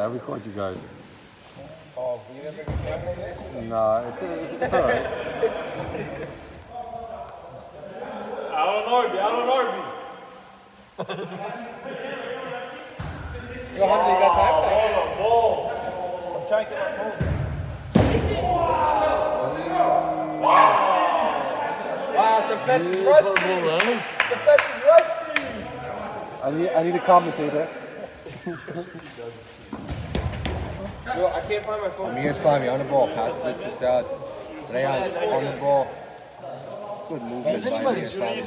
I record you guys. Oh, you didn't bring a camera today? Nah, it's, it's, it's alright. Out on Arby, out on Arby. Yo, Hunter, you got time? Ball ball. I'm trying to get my phone. Wow, Safet is rusty. Safet is rusty. I need, I need a commentator. Yo, I can't find my phone. Amir Islami on the ball, passes it to Saad. Rayan on the ball. Good movement by Amir Islami.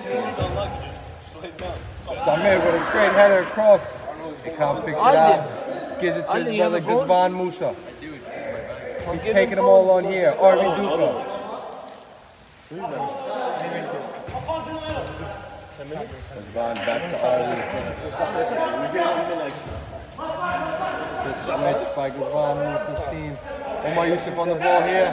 Samir with a great header across. Ikram picks it out. Gives it to his brother Guzman Musa. He's taking them all on here. Arvin Duka. Guzman back to Arvin. Good switch by Guzman Musa's team. Omar Yusuf on the ball here.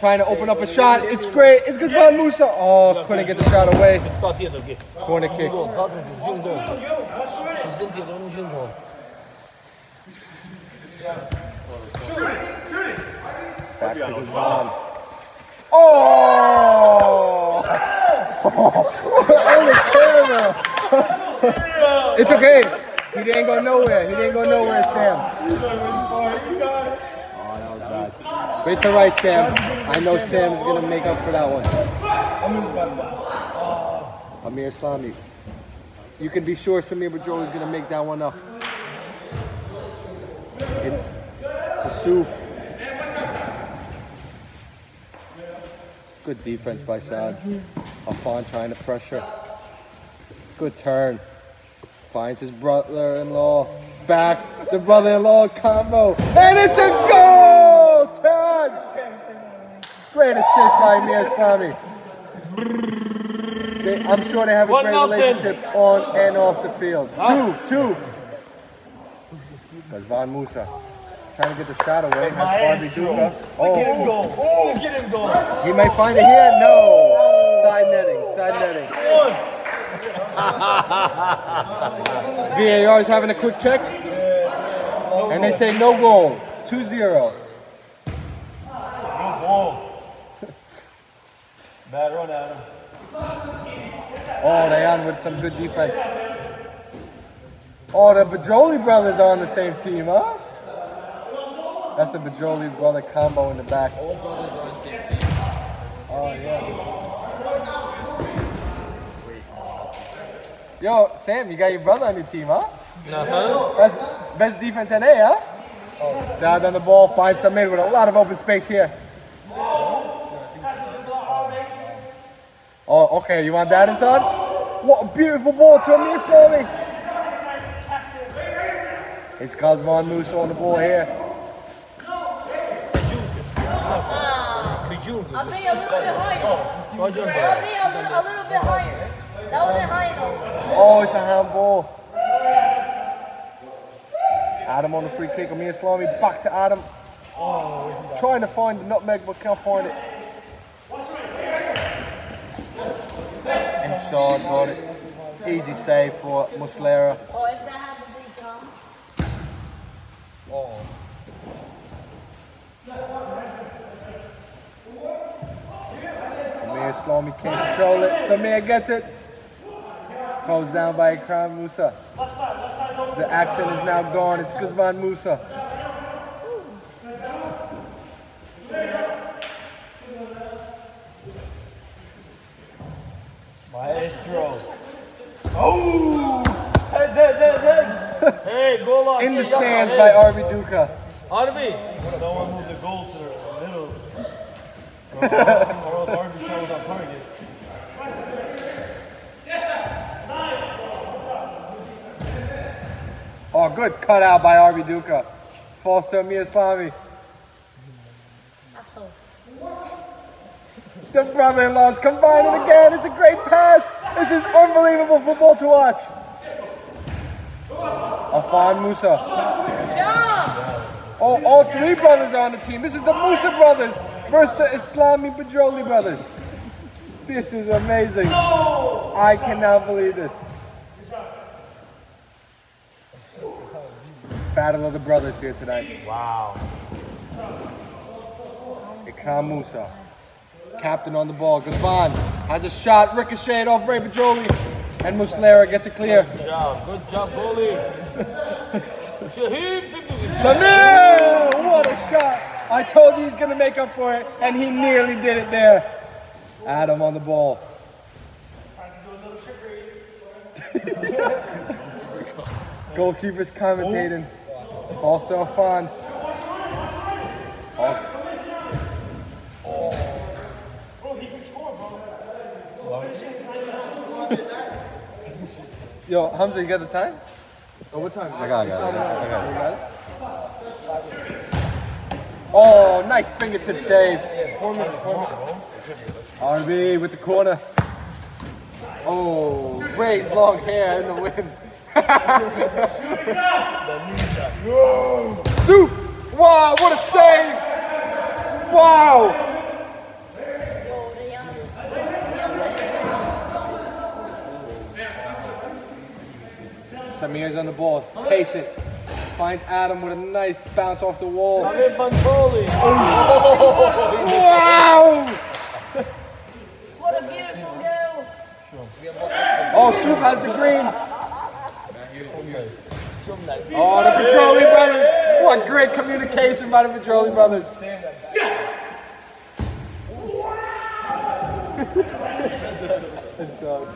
Trying to open up a shot. It's great. It's Guzman Musa. Oh, couldn't get the shot away. Corner kick. Back to Guzman. Oh! It's okay. He didn't go nowhere. He didn't go nowhere, Sam. Oh, that was bad. Great to right, Sam. I know Sam is going to make up for that one. Amir Islami. You can be sure Samir Bajoli is going to make that one up. It's Sasuf. Good defense by Saad. Afan trying to pressure. Good turn. Finds his brother-in-law. Back. The brother-in-law combo. And it's a goal! Great assist by. They, I'm sure they have a great relationship on and off the field. Two, two. That's Van Musa. Trying to get the shot away. Barbie Duka. Oh, Go. Oh, get him going. he may find it here. No. Side netting. Side netting. VAR is having a quick check. And they say no goal. 2-0. Good ball. Bad run, Adam. Oh, they on with some good defense. Oh, the Bajoli brothers are on the same team, huh? That's the Bajoli brother combo in the back. All brothers are on the same team. Oh, yeah. Yo, Sam, you got your brother on your team, huh? Uh-huh. That's best defense in A, huh? Oh, Saad on the ball, finds some in with a lot of open space here. Oh, okay, you want that inside? What a beautiful ball to Amir Islami. It's Kazman Musa on the ball here. Crijun. I'll be a little bit higher. Só I'll be a little, a little bit higher. Oh, it's a handball. Adam on the free kick. Amir Islami back to Adam. Trying to find the nutmeg, but can't find it. And Shaw got it. Easy save for Muslera. Oh, if that happens, they come. Amir Islami can't control it. Samir gets it. Goes down by Ikram Musa. The accent is now gone. It's Guzman Musa. Maestro. Oh! Heads, heads, heads, heads. Hey, goal on. In the stands by Arby Duka. Arby. Someone move the goal to the middle. Or or else Arby shows on target. Oh, good cutout by Arby Duka. Falls to. The brother-in-laws combining again. It's a great pass. This is unbelievable football to watch. Afan Musa. Oh, all three brothers on the team. This is the Musa brothers versus the Islami Bajoli brothers. This is amazing. I cannot believe this. Battle of the brothers here tonight. Wow. Ikram Musa, captain on the ball. Gazvan has a shot, ricocheted off Ray Bajoli, and Muslera gets it clear. Good job. Good job, goalie. Shaheed. Samir! What a shot! I told you he's gonna make up for it, and he nearly did it there. Adam on the ball. Goalkeeper's commentating. Oh. Also fun. Yo, Hamza, you got the time? Oh, what time? I got it, I got it, I. Got it? Oh, nice fingertip save. RB with the corner. Oh, Ray's long hair in the wind. Soup! Wow, what a save! Wow! Yo, Rihanna. Samir's on the ball, patient. Finds Adam with a nice bounce off the wall. Shaheed Bantoli. Wow! What a beautiful goal. Oh, Soup has the green. Oh, the Petroli brothers. What great communication by the Petroli brothers. Uh,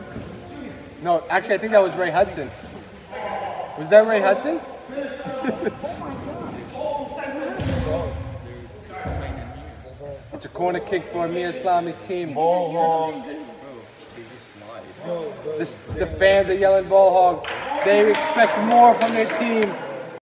no, actually, I think that was Ray Hudson. Was that Ray Hudson? it's a corner kick for Amir Islami's team. Ball hog. This, the fans are yelling ball hog. They expect more from their team.